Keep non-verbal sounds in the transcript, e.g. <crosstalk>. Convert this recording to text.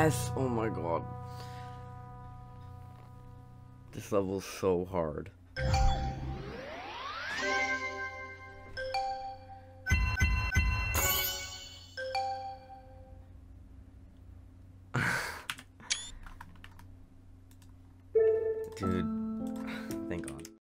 Yes! Oh my god. This level's so hard. <laughs> Dude, thank God.